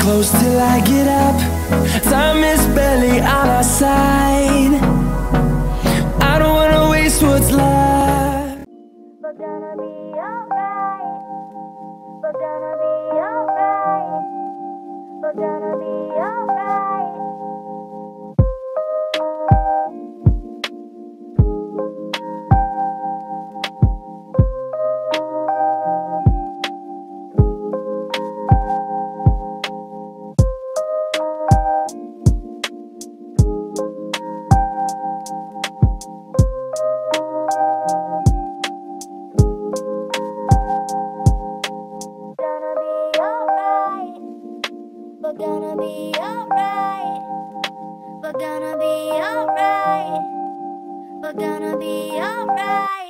close till I get up. Time is barely on our side. I don't wanna waste what's left. We're gonna be alright. We're gonna gonna be alright. We're gonna be alright. We're gonna be alright.